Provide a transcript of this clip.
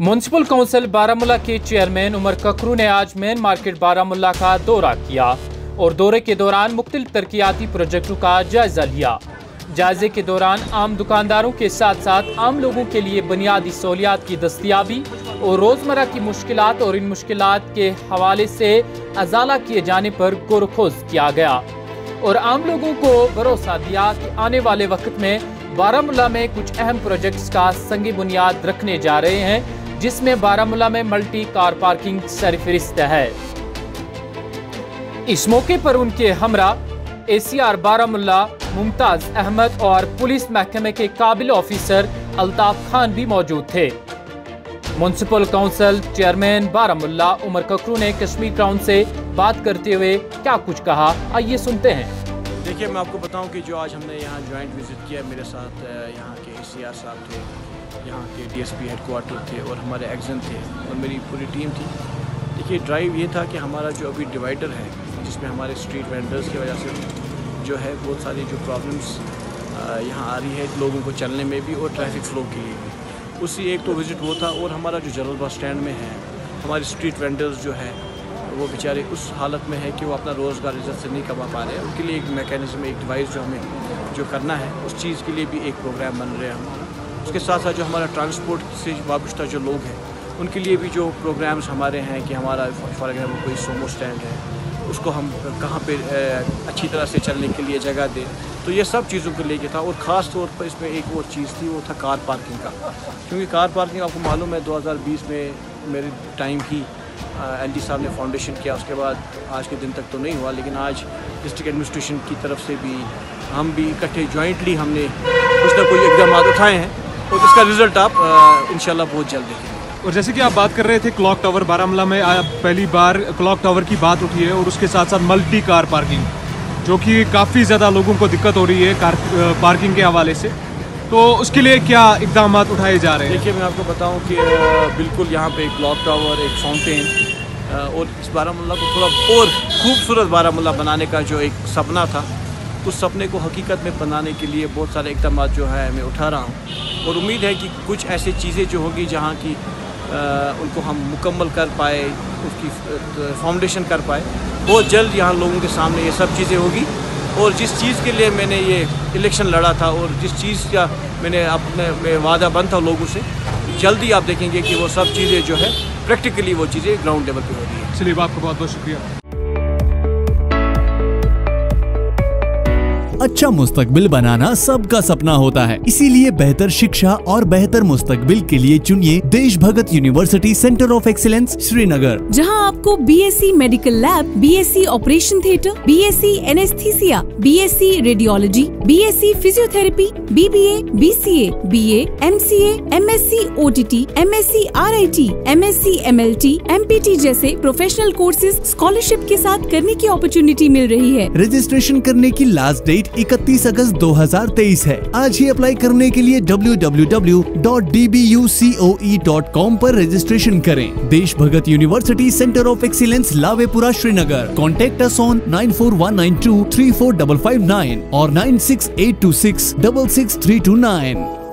Municipal council Baramulla के chairman Umar Kakroo ने आज मेन मार्केट बारामूला का दौरा किया और दौरे के दौरान मुख्तलिफ़ तरक्याती प्रोजेक्टों का जायजा लिया। जायजे के दौरान आम दुकानदारों के साथ साथ आम लोगों के लिए बुनियादी सहूलियात की दस्तियाबी और रोज़मर्रा की मुश्किल और इन मुश्किल के हवाले से अजाला किए जाने पर गुरखोज किया गया और आम लोगों को भरोसा दिया कि आने वाले वक्त में बारामूला में कुछ अहम प्रोजेक्ट्स का संगी बुनियाद रखने जा रहे हैं। जिसमें बारामूला में मल्टी कार पार्किंग सरफरिस्त है। इस मौके पर उनके हमरा A C R Baramulla, Mumtaz Ahmad और पुलिस महकमे के काबिल ऑफिसर अल्ताफ खान भी मौजूद थे। Municipal council chairman Baramulla Umar Kakroo ने कश्मीर क्राउन से बात करते हुए क्या कुछ कहा? आइए सुनते हैं। देखिए, मैं आपको बताऊँ कि जो आज हमने यहाँ जॉइंट विज़िट किया मेरे साथ यहाँ के ए सी आर साहब थे, यहाँ के D S P headquarter थे और हमारे एग्जन थे और मेरी पूरी टीम थी। देखिए ड्राइव ये था कि हमारा जो अभी डिवाइडर है, जिसमें हमारे स्ट्रीट वेंडर्स की वजह से जो है बहुत सारी जो प्रॉब्लम्स यहाँ आ रही है लोगों को चलने में भी और ट्रैफ़िक फ्लो के लिए भी। उसी एक तो विज़िट वो था और हमारा जो जनरल बस स्टैंड में है, हमारे स्ट्रीट वेंडर्स जो है वो बेचारे उस हालत में है कि वो अपना रोज़गार इज़्ज़त से नहीं कमा पा रहे उनके लिए एक मैकेनिज्म एक डिवाइस जो हमें, जो करना है, उस चीज़ के लिए भी एक प्रोग्राम बन रहे हैं हम उसके साथ साथ जो हमारा ट्रांसपोर्ट से वाबस्ता जो लोग हैं, उनके लिए भी जो प्रोग्राम्स हमारे हैं कि हमारा फॉर एग्ज़ाम्पल कोई सोमो स्टैंड है, उसको हम कहाँ पे अच्छी तरह से चलने के लिए जगह दें। तो ये सब चीज़ों को लेके था और ख़ास तौर पर इसमें एक और चीज़ थी, वो था कार पार्किंग का। क्योंकि कार पार्किंग आपको मालूम है 2020 में मेरे टाइम ही एल डी साहब ने फाउंडेशन किया, उसके बाद आज के दिन तक तो नहीं हुआ, लेकिन आज डिस्ट्रिक्ट एडमिनिस्ट्रेशन की तरफ़ से भी हम भी इकट्ठे जॉइंटली हमने कुछ ना कोई इकदाम उठाए हैं और इसका रिज़ल्ट आप इन बहुत जल्द देखेंगे। और जैसे कि आप बात कर रहे थे क्लॉक टावर बारामूला में पहली बार क्लॉक टावर की बात उठी है और उसके साथ साथ मल्टी कार पार्किंग जो कि काफ़ी ज़्यादा लोगों को दिक्कत हो रही है कार पार्किंग के हवाले से। तो उसके लिए क्या इकदाम उठाए जा रहे हैं? देखिए, मैं आपको बताऊँ कि बिल्कुल यहाँ पे एक क्लॉक टावर, एक फाउंटेन और इस बारामूला को थोड़ा और खूबसूरत बारामूला बनाने का जो एक सपना था, उस सपने को हकीकत में बनाने के लिए बहुत सारे इकदाम जो है मैं उठा रहा हूँ। और उम्मीद है कि कुछ ऐसी चीज़ें जो होगी जहाँ की उनको हम मुकम्मल कर पाए, उसकी फाउंडेशन कर पाए, बहुत जल्द यहाँ लोगों के सामने ये सब चीज़ें होगी। और जिस चीज़ के लिए मैंने ये इलेक्शन लड़ा था और जिस चीज़ का मैंने अपने वादा बंद था लोगों से, जल्दी आप देखेंगे कि वो सब चीज़ें जो है प्रैक्टिकली वो चीज़ें ग्राउंड लेवल पर हो रही है। चलिए, आपका बहुत बहुत शुक्रिया। अच्छा मुस्तकबिल बनाना सबका सपना होता है। इसीलिए बेहतर शिक्षा और बेहतर मुस्तकबिल के लिए चुनिए Desh Bhagat university centre of excellence Srinagar. जहाँ आपको BSc medical lab BSc operation theatre BSc anaesthesia BSc radiology BSc physiotherapy BBA BCA BA MCA MSc OTT MSc RIT MSc MLT MPT जैसे प्रोफेशनल कोर्सेज स्कॉलरशिप के साथ करने की opportunity मिल रही है। Registration करने की लास्ट डेट इकतीस अगस्त 2023 है। आज ही अप्लाई करने के लिए www.dbucoe.com पर रजिस्ट्रेशन करें। Desh Bhagat university centre of excellence Lawaypora, Srinagar. Contact us on nine four one nine two three four double five nine और nine six eight two six double six three two nine